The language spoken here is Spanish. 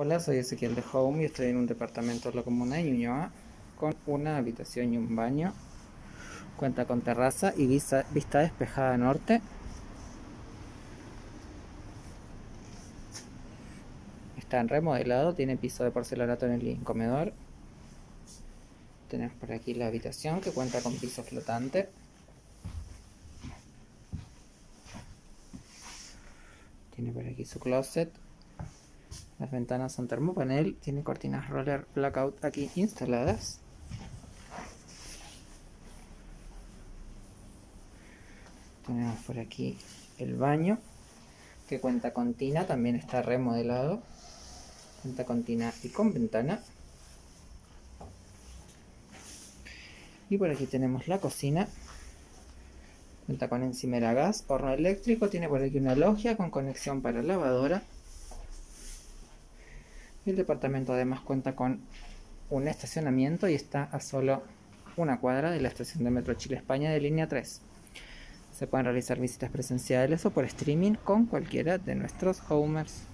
Hola, soy Ezequiel de Home y estoy en un departamento de la comuna de Ñuñoa con una habitación y un baño. Cuenta con terraza y vista, vista despejada norte. Está en remodelado, tiene piso de porcelanato en el comedor. Tenemos por aquí la habitación que cuenta con piso flotante. Tiene por aquí su closet. Las ventanas son termopanel, tiene cortinas roller blackout aquí instaladas. Tenemos por aquí el baño que cuenta con tina, también está remodelado. Cuenta con tina y con ventana. Y por aquí tenemos la cocina. Cuenta con encimera gas, horno eléctrico, tiene por aquí una logia con conexión para lavadora. El departamento además cuenta con un estacionamiento y está a solo una cuadra de la estación de Metro Chile España de línea 3. Se pueden realizar visitas presenciales o por streaming con cualquiera de nuestros homers.